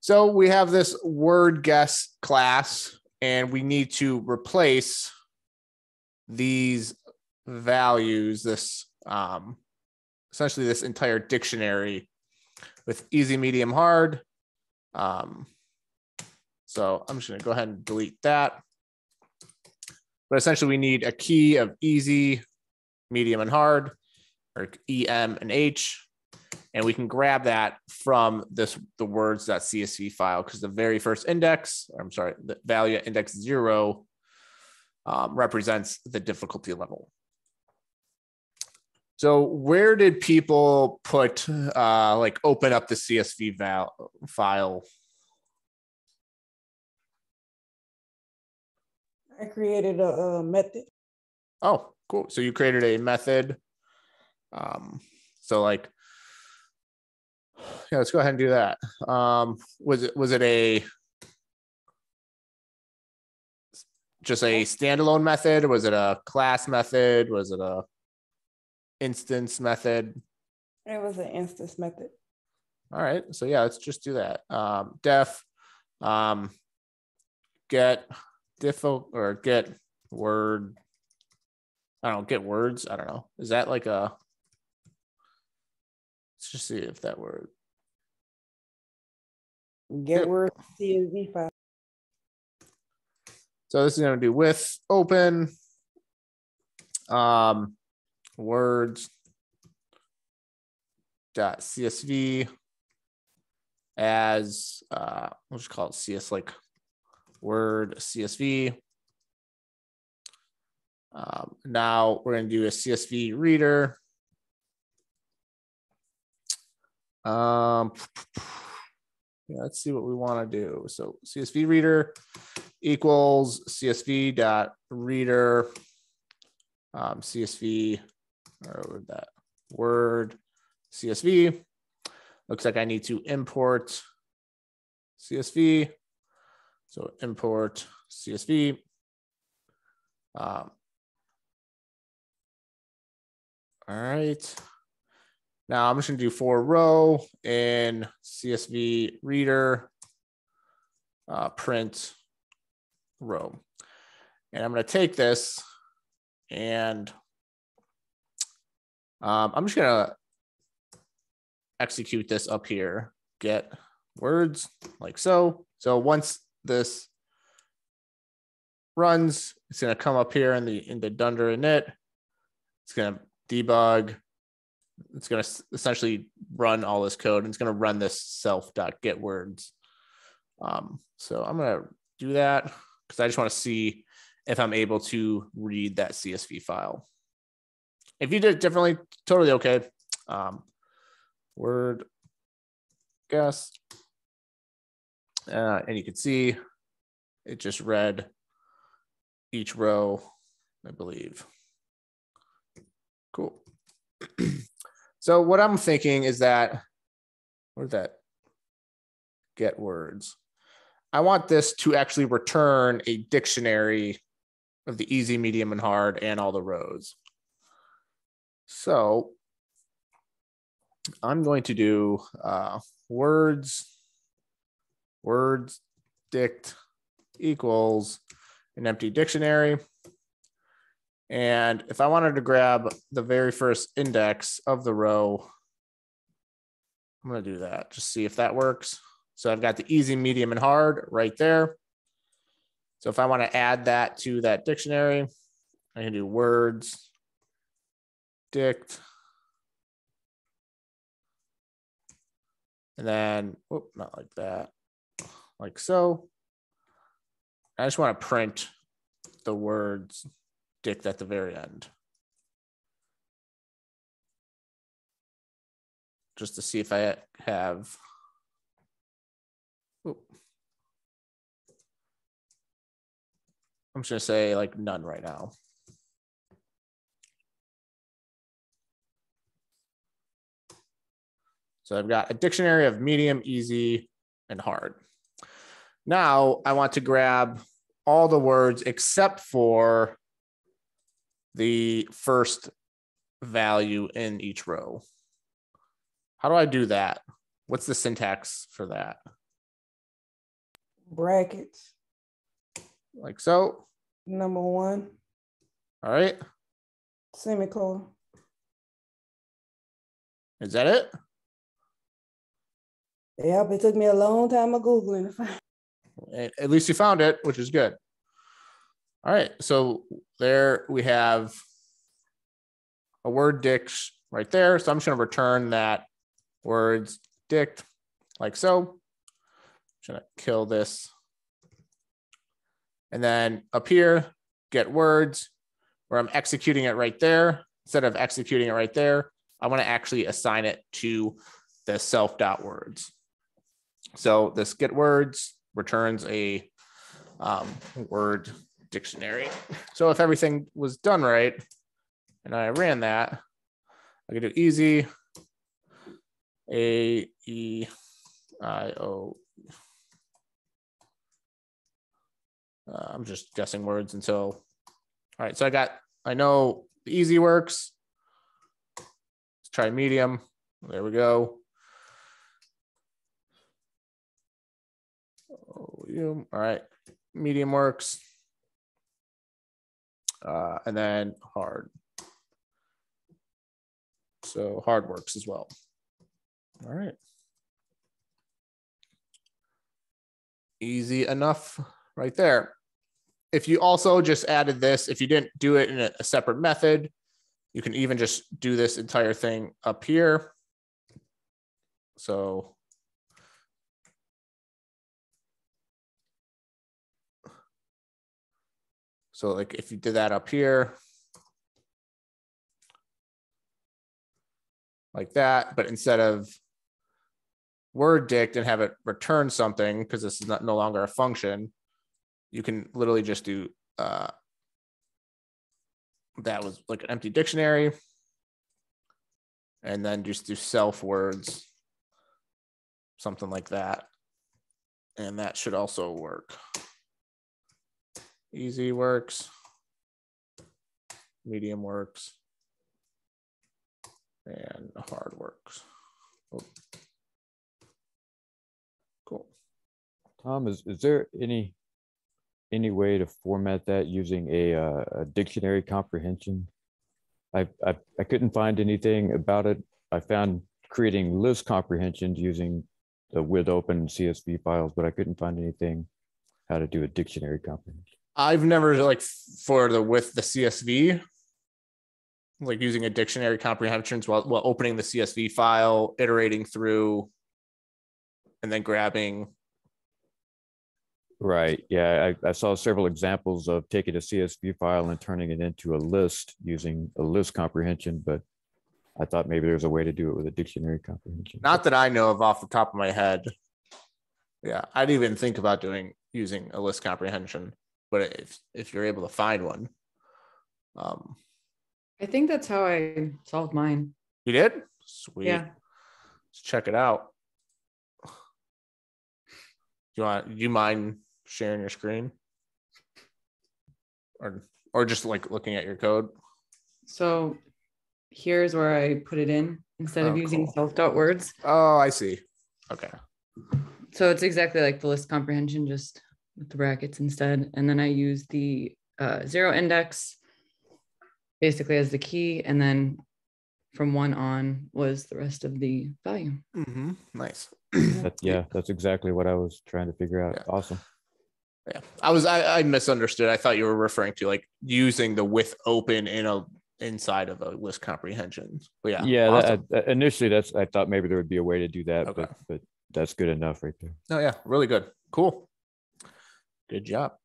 so we have this word guess class, and we need to replace these values, this um, essentially this entire dictionary with easy, medium, hard. Um, so I'm just going to go ahead and delete that. But essentially, we need a key of easy, medium, and hard, or EM and H. And we can grab that from this the words.csv file because the very first index, I'm sorry, the value at index zero um, represents the difficulty level. So where did people put uh, like open up the CSV val- file? I created a, a, method. Oh, cool. So you created a method. Um, so like, yeah, let's go ahead and do that. Um, was it was it a just a standalone method? Was it a class method? Was it a instance method? It was an instance method. All right. So yeah, let's just do that. Um, def um, get difficult or get word. I don't know, get words. I don't know. Is that like a let's just see if that word get word CSV file. So this is going to do with open. Um, words dot csv as uh we'll just call it cs like word csv um, now we're going to do a csv reader um yeah, let's see what we want to do so csv reader equals csv dot reader um, csv or that word CSV. Looks like I need to import CSV. So import CSV. Um, all right. Now I'm just gonna do for row in CSV reader, uh, print row. And I'm gonna take this and um, I'm just gonna execute this up here, get words like so. So once this runs, it's gonna come up here in the in the dunder init. It's gonna debug. It's gonna essentially run all this code and it's gonna run this self dot get words. Um, so I'm gonna do that because I just want to see if I'm able to read that CSV file. If you did it differently, totally okay. Um, word guess. Uh, and you can see it just read each row, I believe. Cool. so what I'm thinking is that, where's that? Get words. I want this to actually return a dictionary of the easy, medium, and hard and all the rows. So I'm going to do uh, words, words dict equals an empty dictionary. And if I wanted to grab the very first index of the row, I'm going to do that, just see if that works. So I've got the easy, medium, and hard right there. So if I want to add that to that dictionary, I can do words dict. And then, whoop, not like that, like so. I just want to print the words dict at the very end. Just to see if I have, whoop. I'm just gonna say like none right now. So I've got a dictionary of medium, easy, and hard. Now I want to grab all the words except for the first value in each row. How do I do that? what's the syntax for that? Brackets. Like so. Number one. All right. Semicolon. Is that it? Yep, it took me a long time of Googling to find. At least you found it, which is good. All right. So there we have a word dict right there. So I'm just going to return that words dict like so. Just going to kill this. And then up here, get words where I'm executing it right there. Instead of executing it right there, I want to actually assign it to the self dot words. So this get words returns a um, word dictionary. So if everything was done right and I ran that, I could do easy A E I O. Uh, I'm just guessing words until. All right, so I got. I know the easy works. Let's try medium. There we go. All right? Medium works. Uh, and then hard. So hard works as well. All right. Easy enough right there. If you also just added this, if you didn't do it in a, a separate method, you can even just do this entire thing up here. So So like if you did that up here, like that, but instead of word dict and have it return something because this is not no longer a function, you can literally just do uh, that was like an empty dictionary and then just do self words, something like that. And that should also work. Easy works. Medium works. And hard works. Oh. Cool. Tom, is, is there any any way to format that using a, uh, a dictionary comprehension? I, I I couldn't find anything about it. I found creating list comprehensions using the with open CSV files, but I couldn't find anything how to do a dictionary comprehension. I've never like for the with the CSV, like using a dictionary comprehensions while while opening the CSV file, iterating through, and then grabbing. Right. Yeah, I, I saw several examples of taking a CSV file and turning it into a list using a list comprehension, but I thought maybe there's a way to do it with a dictionary comprehension. Not that I know of off the top of my head. Yeah, I'd even think about doing using a list comprehension but if if you're able to find one um I think that's how I solved mine. you did sweet Yeah. let's check it out do you want do you mind sharing your screen or or just like looking at your code So here's where I put it in instead of Oh, using cool. self dot words. oh i see okay So it's exactly like the list comprehension, just with the brackets instead. And then I use the uh, zero index basically as the key. And then from one on was the rest of the value. mm-hmm. nice That, yeah, that's exactly what I was trying to figure out. Yeah. Awesome. yeah i was I, I misunderstood i thought you were referring to like using the with open in a inside of a list comprehension but yeah Yeah, awesome. that, uh, initially that's I thought maybe there would be a way to do that, Okay. but but that's good enough right there. Oh yeah, really good. Cool. Good job.